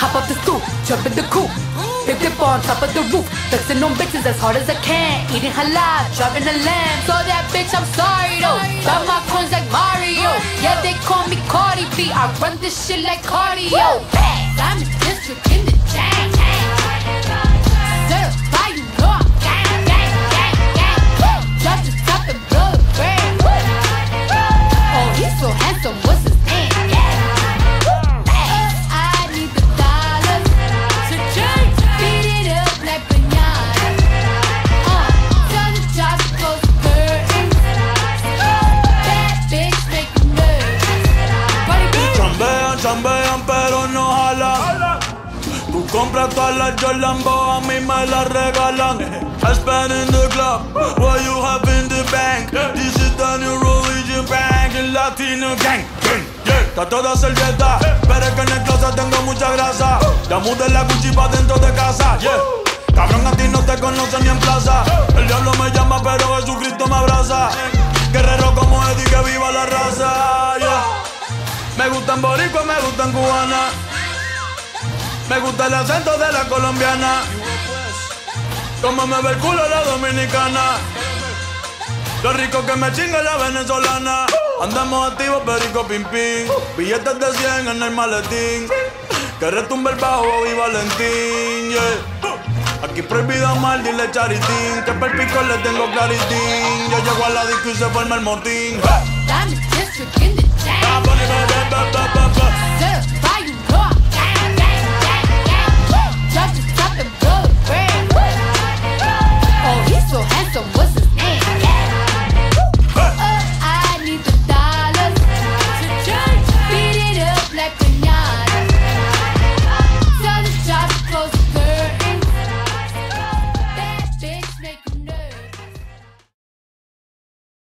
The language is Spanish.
hop up the stoop, jump in the coupe. Dip dip on top of the roof, flexing on bitches as hard as I can. Eating halal, driving a lamb. So that bitch, I'm sorry though. Got my coins like Mario. Yeah, they call me Cardi B. I run this shit like cardio. I'm district in the Tú compras todas las Jolambo, a mí me las regalan. I spend in the club, what you have in the bank. This is the new religion bank, el latino gang. gang. Está toda servieta, pero es que en el closet tengo mucha grasa. Ya mudé la Gucci pa' dentro de casa, yeah. Cabrón, a ti no te conocen ni en plaza. El diablo me llama, pero Jesucristo me abraza. Guerrero como Eddie, que viva la raza, yeah. Me gustan boricua, me gustan cubana. Me gusta el acento de la colombiana. Como me ve el culo la dominicana. Lo rico que me chinga la venezolana. Andamos activos, perico pim pim. Billetes de 100 en el maletín. Que retumbe el bajo y Valentín, yeah. Aquí prohibido mal, dile charitín. Que per pico le tengo claritín. Yo llego a la disco y se forma el motín.